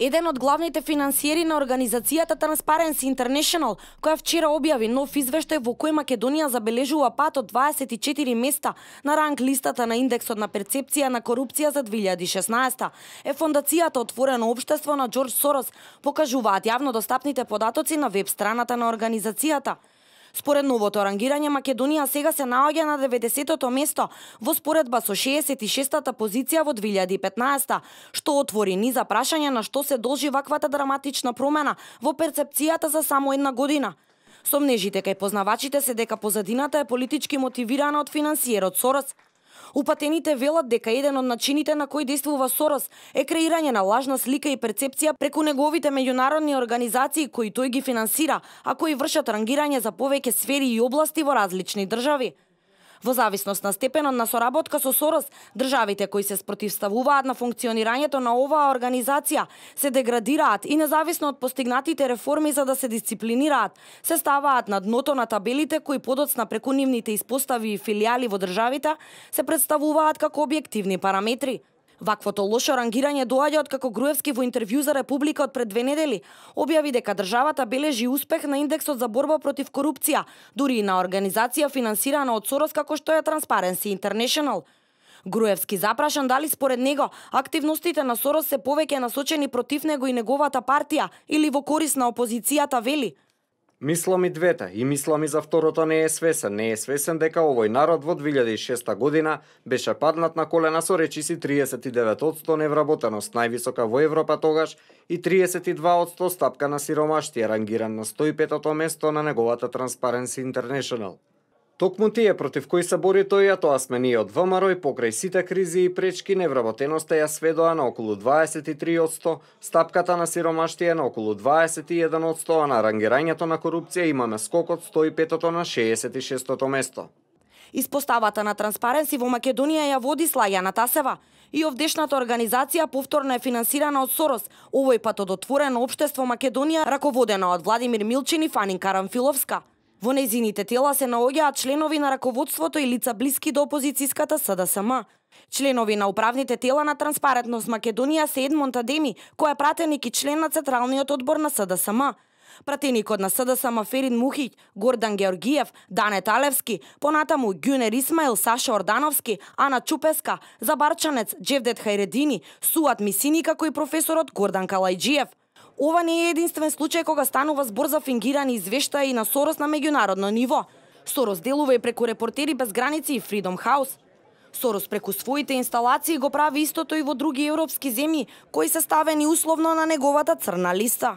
Еден од главните финансиери на организацијата Transparency International, која вчера објави нов извештај во кој Македонија забележува пат од 24 места на ранг листата на индексот на перцепција на корупција за 2016 е фондацијата Отворено општество на Џорџ Сорос, покажуваат јавно достапните податоци на веб страната на организацијата. Според новото рангирање, Македонија сега се наоѓа на 90-тото место во споредба со 66-та позиција во 2015 што отвори низа прашања на што се должи ваквата драматична промена во перцепцијата за само една година. Сомнежите кај познавачите се дека позадината е политички мотивирана од финансиерот Сорос, Упатените велат дека еден од начините на кој действува Сорос е креирање на лажна слика и перцепција преку неговите меѓународни организации кои тој ги финансира, а кои вршат рангирање за повеќе сфери и области во различни држави. Во зависност на степенот на соработка со Сорос, државите кои се спротивставуваат на функционирањето на оваа организација се деградираат и независно од постигнатите реформи за да се дисциплинираат, се ставаат на дното на табелите кои подоцна преку нивните испостави и филијали во државите се представуваат како објективни параметри. Ваквото лошо рангирање доаѓа од како Груевски во интервју за Република од пред две недели објави дека државата бележи успех на индексот за борба против корупција, дури и на организација финансирана од Сорос како што е Transparency International. Груевски запрашан дали според него активностите на Сорос се повеќе насочени против него и неговата партија или во корис на опозицијата вели – Мислам и двете, и мислам и за второто не е свесен. Не е свесен дека овој народ во 2006 година беше паднат на колена со речиси 39% невработеност, највисока во Европа тогаш, и 32% стапка на сиромаштија, рангиран на 105-то место на неговата Transparency International. Токму тие против кои се бори тој, а тоа сме ние од ВМРО и покрај сите кризи и пречки, невработеноста ја сведоа на околу 23%, стапката на сиромаштија на околу 21%, а на рангирањето на корупција имаме скок од 105-то на 66-то место. Испоставата на Транспаренси во Македонија ја води Слајана Тасева. И овдешната организација повторно е финансирана од Сорос, овој пат од Отворено општество Македонија, раководено од Владимир Милчин и Фанин Карамфиловска. Во незините тела се наоѓаат членови на раководството и лица блиски до опозицијската СДСМ. Членови на управните тела на Транспарентност Македонија се Едмонт Адеми, кој е пратеник и член на Централниот одбор на СДСМ. Пратеникот на СДСМ Ферин Мухиќ, Гордан Георгиев, Дане Талевски, понатаму Гюнер Исмаил, Саша Ордановски, Ана Чупеска, Забарчанец, Джевдет Хайредини, Суат Мисини како и професорот Гордан Калајджиев. Ова не е единствен случај кога станува збор за фингирани извештаи на Сорос на меѓународно ниво. Сорос делува и преку репортери без граници и Freedom House. Сорос преку своите инсталации го прави истото и во други европски земји, кои се ставени условно на неговата црна листа.